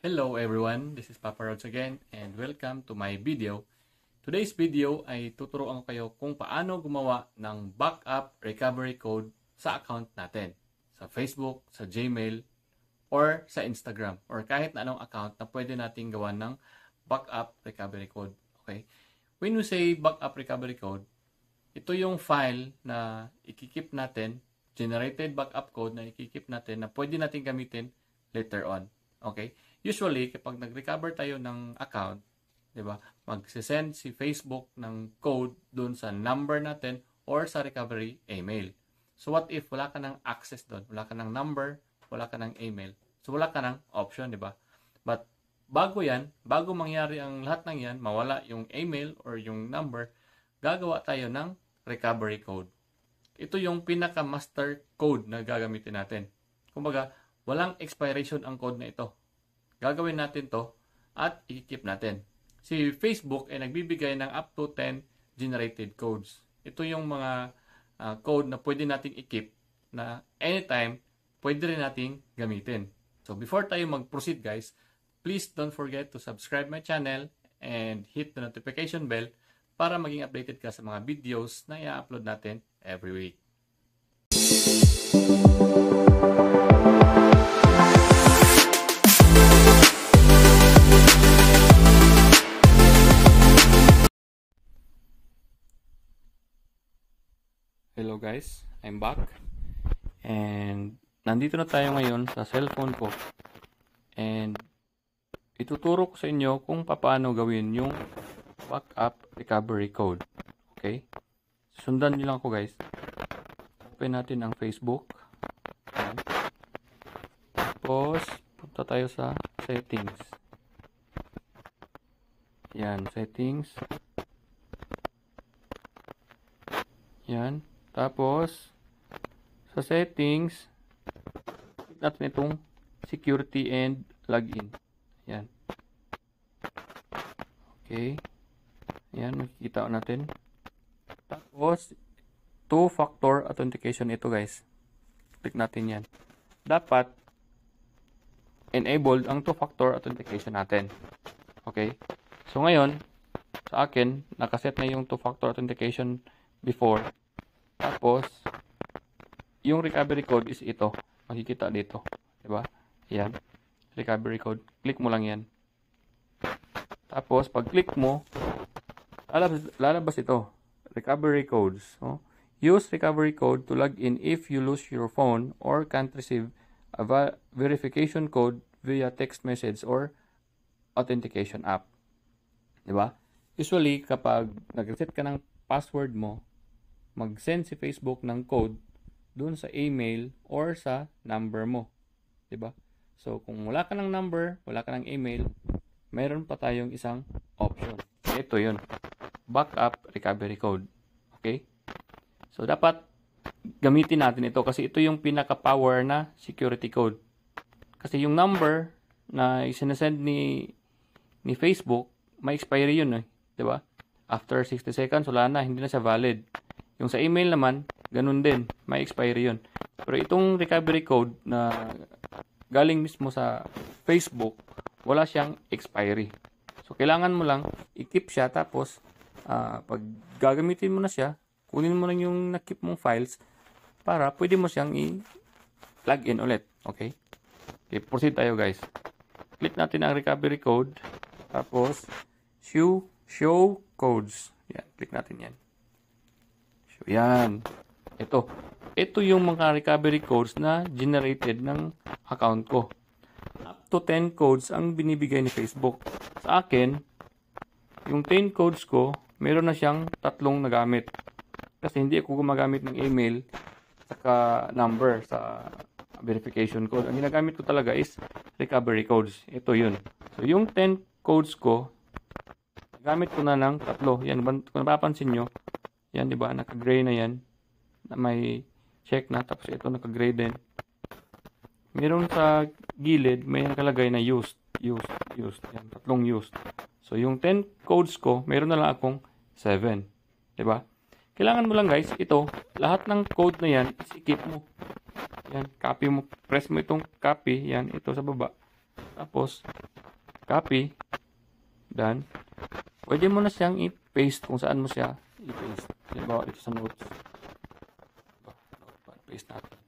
Hello everyone, this is Papa Rods again and welcome to my video. Today's video ay tuturuan ko kayo kung paano gumawa ng backup recovery code sa account natin. Sa Facebook, sa Gmail, or sa Instagram, or kahit na anong account na pwede nating gawa ng backup recovery code. Okay? When we say backup recovery code, ito yung file na ikikip natin, generated backup code na ikikip natin na pwede natin gamitin later on. Okay? Usually, kapag nag-recover tayo ng account, di ba, mag-send si Facebook ng code doon sa number natin or sa recovery email. So, what if wala ka ng access doon? Wala ka ng number, wala ka ng email. So, wala ka ng option, di ba? But, bago yan, bago mangyari ang lahat ng yan, mawala yung email or yung number, gagawa tayo ng recovery code. Ito yung pinaka-master code na gagamitin natin. Kumbaga, walang expiration ang code na ito gagawin natin to at i-keep natin. Si Facebook ay nagbibigay ng up to 10 generated codes. Ito yung mga uh, code na pwede nating i-keep na anytime pwede rin nating gamitin. So before tayo mag-proceed guys, please don't forget to subscribe my channel and hit the notification bell para maging updated ka sa mga videos na i-upload natin every week. Hello guys, I'm back. And nandito na tayo ngayon sa cellphone ko. And ituturo ko sa inyo kung paano gawin yung backup recovery code. Okay? Sundan niyo lang ako guys. Open natin ang Facebook. Ayan. Tapos, punta tayo sa settings. Yan, settings. Yan. Tapos, sa settings, natin itong security and login. Yan. Okay. Yan, makikita natin. Tapos, two-factor authentication ito guys. Click natin yan. Dapat, enabled ang two-factor authentication natin. Okay. So, ngayon, sa akin, nakaset na yung two-factor authentication before. Tapos, yung recovery code is ito. Makikita dito. Diba? Yan. Recovery code. Click mo lang yan. Tapos, pag click mo, lalabas, lalabas ito. Recovery codes. Oh. Use recovery code to log in if you lose your phone or can't receive a verification code via text message or authentication app. Diba? Usually, kapag nag-reset ka ng password mo, mag-send si Facebook ng code dun sa email or sa number mo. ba? So, kung wala ka ng number, wala ka ng email, mayroon pa tayong isang option. Ito 'yun. Backup recovery code. Okay? So, dapat gamitin natin ito kasi ito yung pinaka-power na security code. Kasi yung number na isinasend ni ni Facebook, may expiry yun eh. ba? After 60 seconds, wala na, hindi na siya valid. Yung sa email naman, ganun din. May expiry yun. Pero itong recovery code na galing mismo sa Facebook, wala siyang expiry. So, kailangan mo lang i-keep siya tapos uh, pag gagamitin mo na siya, kunin mo lang yung na-keep mong files para pwede mo siyang i-plug in ulit. Okay? Okay, proceed tayo guys. Click natin ang recovery code. Tapos, show, show codes. Yan, click natin yan. Yan. Ito. Ito yung mga recovery codes na generated ng account ko. Up to 10 codes ang binibigay ni Facebook. Sa akin, yung 10 codes ko, meron na siyang tatlong nagamit. Kasi hindi ako gumagamit ng email saka number sa verification code. Ang ginagamit ko talaga is recovery codes. Ito yun. So, yung 10 codes ko, gamit ko na ng tatlo. Yan, kung napapansin nyo, yan, di ba? Naka-gray na yan. Na may check na. Tapos ito naka-gray din. Meron sa gilid, may nakalagay na used. Used. Used. Yan, tatlong used. So, yung 10 codes ko, meron na lang akong 7. Di ba? Kailangan mo lang guys, ito, lahat ng code na yan, is keep mo. Yan, copy mo. Press mo itong copy. Yan, ito sa baba. Tapos, copy. Done. Pwede mo na siyang i-paste kung saan mo siya i-paste. Halimbawa, dito sa notes. Paste natin.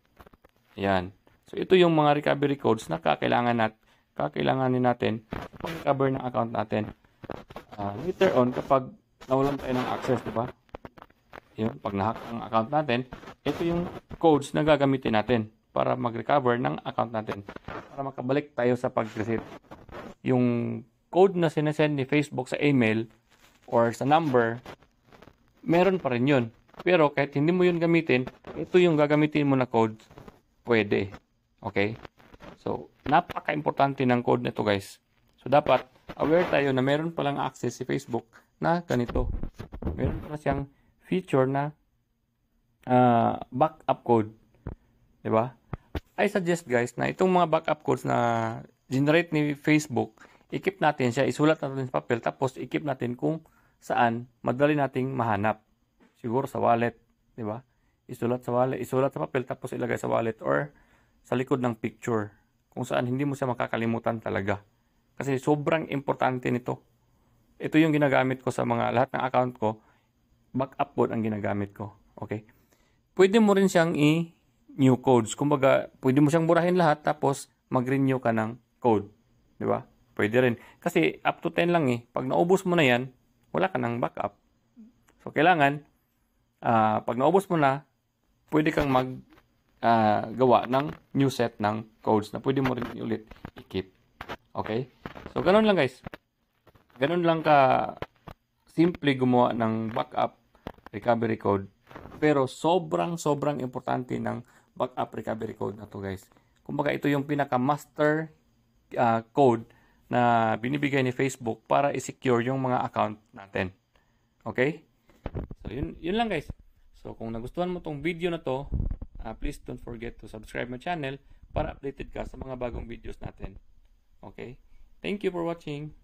Ayan. So, ito yung mga recovery codes na kakailangan nat kakailanganin natin pag-recover ng account natin. Ah, later on, kapag nawalan tayo ng access, di ba? Yun, pag nahack ang account natin, ito yung codes na gagamitin natin para mag-recover ng account natin. Para makabalik tayo sa pag-reset. Yung code na sinesend ni Facebook sa email or sa number, meron pa rin yun. Pero kahit hindi mo yun gamitin, ito yung gagamitin mo na code, pwede. Okay? So, napaka-importante ng code nito guys. So, dapat aware tayo na meron palang access si Facebook na ganito. Meron pala siyang feature na ah, backup code. ba? I suggest guys na itong mga backup codes na generate ni Facebook, ikip natin siya, isulat natin sa papel, tapos ikip natin kung saan madali nating mahanap. Siguro sa wallet, 'di ba? Isulat sa wallet, isulat sa papel tapos ilagay sa wallet or sa likod ng picture kung saan hindi mo siya makakalimutan talaga. Kasi sobrang importante nito. Ito yung ginagamit ko sa mga lahat ng account ko. Backup code ang ginagamit ko. Okay? Pwede mo rin siyang i-new codes. Kumbaga, pwede mo siyang burahin lahat tapos mag-renew ka ng code. Di ba? Pwede rin. Kasi up to 10 lang eh. Pag naubos mo na yan, wala ka ng backup. So, kailangan, ah, pag naubos mo na, pwede kang mag ah, gawa ng new set ng codes na pwede mo rin ulit i-keep. Okay? So, ganun lang guys. Ganun lang ka simple gumawa ng backup recovery code. Pero sobrang sobrang importante ng backup recovery code na to guys. Kumbaga ito yung pinaka master ah, code na binibigay ni Facebook para i-secure yung mga account natin. Okay? So yun, yun lang guys. So kung nagustuhan mo tong video na to, ah, please don't forget to subscribe my channel para updated ka sa mga bagong videos natin. Okay? Thank you for watching.